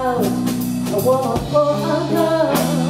out. I wanna go know.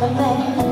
a man